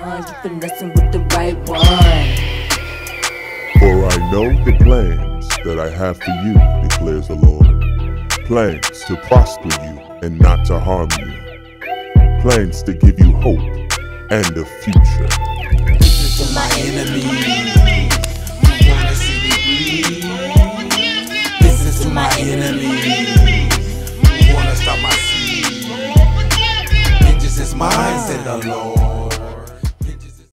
one, you finessing with the right one. For I know the plans that I have for you, declares the Lord. Plans to prosper you and not to harm you. Plans to give you hope and a future. This is my enemy. You wanna see me bleed. This is to my enemy. You wanna stop my seed. Vengeance is mine, said the Lord.